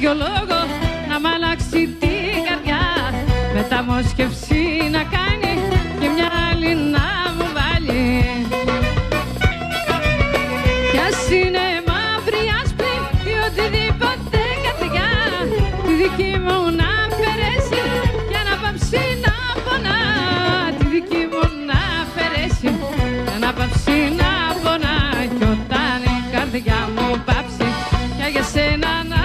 δυο λόγο να μ' αλλάξει την καρδιά. Μεταμόσκευση να κάνει και μια άλλη να μου βάλει. Κι ας είναι μαύρη άσπρη ή οτιδήποτε καρδιά. Τη δική μου να αφαιρέσει και να παψεί να πονά. Τη δική μου να αφαιρέσει και να παψεί να πονά. Κι όταν η καρδιά μου πάψει για σένα να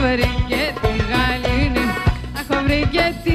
βρει και τη γαλήνη. Θα έχω βρει και τη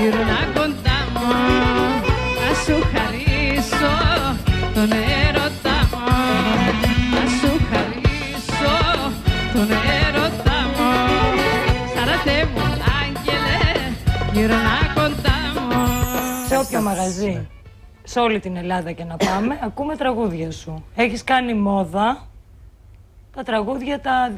γύρνα κοντά μου να σου χαρίσω τον έρωτά μου να σου χαρίσω τον έρωτά μου Σαν Θεέ μου άγγελε γύρνα κοντά μου Σε όποιο μαγαζί, σε όλη την Ελλάδα και να πάμε, ακούμε τραγούδια σου. Έχεις κάνει μόδα. Τα τραγούδια τα